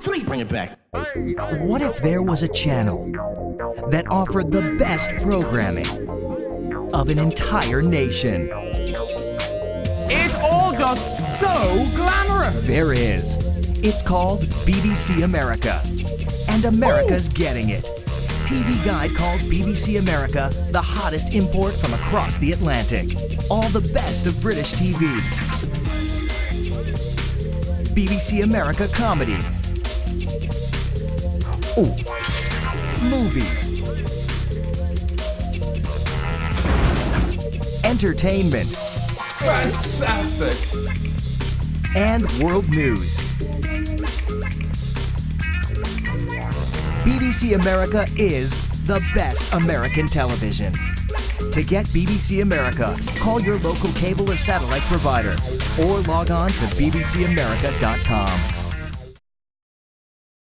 three, bring it back. What if there was a channel that offered the best programming of an entire nation? It's all just so glamorous. There is. It's called BBC America. And America's getting it. TV Guide calls BBC America the hottest import from across the Atlantic. All the best of British TV. BBC America Comedy. Ooh. Movies. Entertainment. Fantastic. and world news. BBC America is the best American television. To get BBC America, call your local cable or satellite provider or log on to bbcamerica.com.